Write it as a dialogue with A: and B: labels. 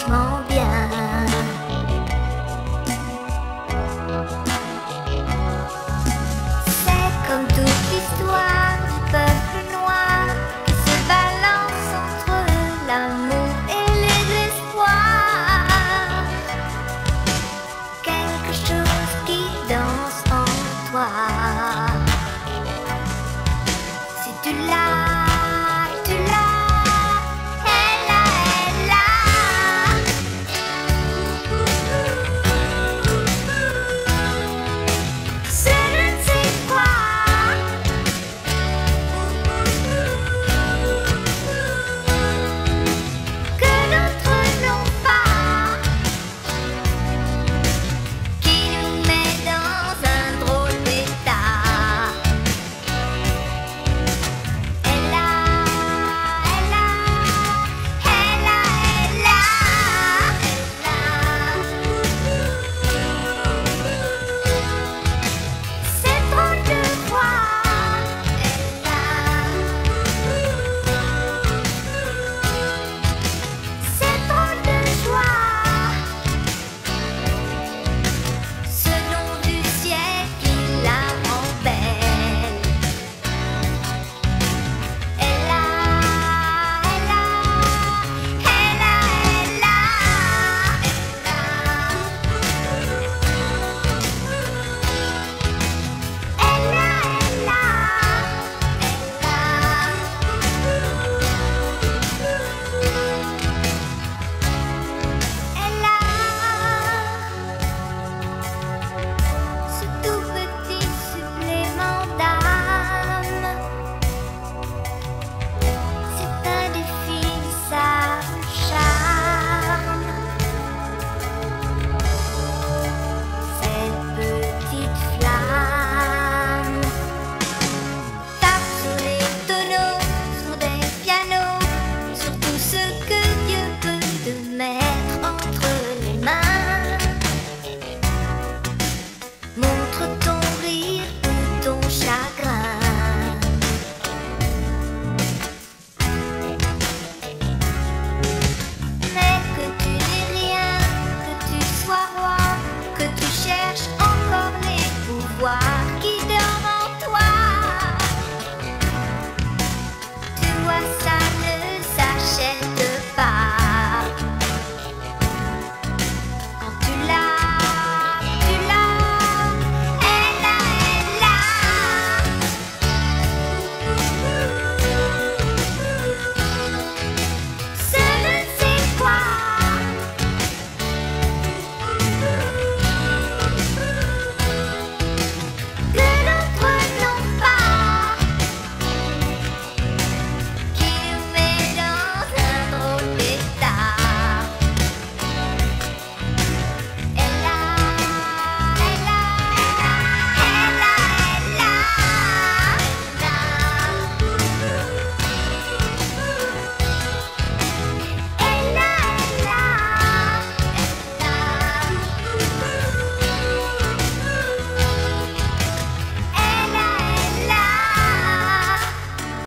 A: C'est comme toute histoire du peuple noir qui se balance entre l'amour et les espoirs, Quelque chose qui danse en toi. Si tu l'as